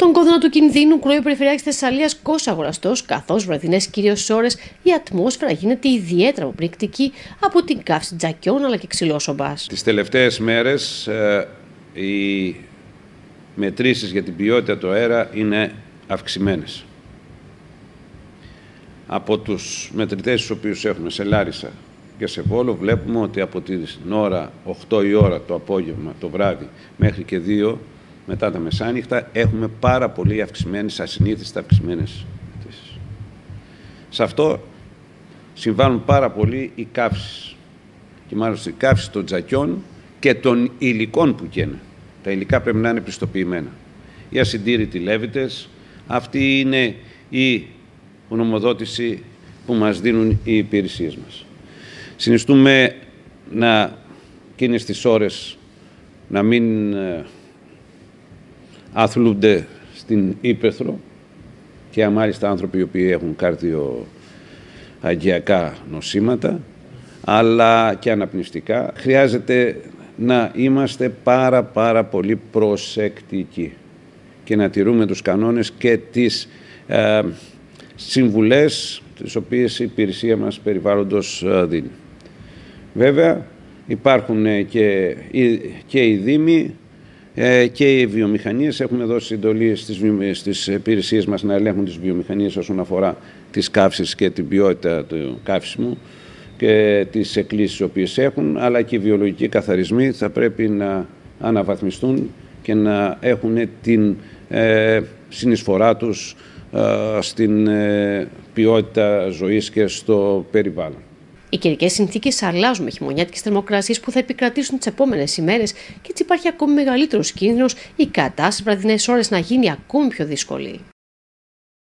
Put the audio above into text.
Τον κόδωνα του κινδύνου κρούει ο Περιφερειάρχης Θεσσαλίας Κώστα Αγοραστός, καθώς βραδινές κυρίως ώρες η ατμόσφαιρα γίνεται ιδιαίτερα αποπληκτική από την καύση τζακιών αλλά και ξυλόσομπας. Τις τελευταίες μέρες ε, οι μετρήσεις για την ποιότητα του αέρα είναι αυξημένες. Από τους μετρητές τους οποίους έχουμε σε Λάρισα και σε Βόλο βλέπουμε ότι από την ώρα 8 η ώρα το απόγευμα, το βράδυ μέχρι και 2 μετά τα μεσάνυχτα έχουμε πάρα πολύ αυξημένες, ασυνήθιστα αυξημένες μετρήσεις. Σε αυτό συμβάλλουν πάρα πολύ οι καύσεις και μάλιστα οι καύσεις των τζακιών και των υλικών που καίνε. Τα υλικά πρέπει να είναι πιστοποιημένα. Οι ασυντήρητοι λέβητες, αυτή είναι η ονομοδότηση που μας δίνουν οι υπηρεσίες μας. Συνιστούμε να εκείνες τις ώρες να μην ε, αθλούνται στην Ήπεθρο και μάλιστα άνθρωποι οι οποίοι έχουν κάρδιο αγκιακά νοσήματα αλλά και αναπνευστικά. Χρειάζεται να είμαστε πάρα πάρα πολύ προσεκτικοί και να τηρούμε τους κανόνες και τις ε, συμβουλές τις οποίες η υπηρεσία μας περιβάλλοντος ε, δίνει. Βέβαια υπάρχουν ε, και, και οι Δήμοι ε, και οι βιομηχανίες. Έχουμε δώσει εντολή στις, στις υπηρεσίες μας να ελέγχουν τις βιομηχανίες όσον αφορά τις καύσεις και την ποιότητα του καύσιμου και τις εκκλήσεις οι οποίες έχουν, αλλά και οι βιολογικοί καθαρισμοί θα πρέπει να αναβαθμιστούν και να έχουν την ε, συνεισφορά τους ε, στην ε, ποιότητα ζωής και στο περιβάλλον. Οι καιρικές συνθήκες αλλάζουν με χειμωνιάτικες θερμοκρασίες που θα επικρατήσουν τις επόμενες ημέρες και έτσι υπάρχει ακόμη μεγαλύτερος κίνδυνος η κατάσταση βραδινές ώρες να γίνει ακόμη πιο δύσκολη.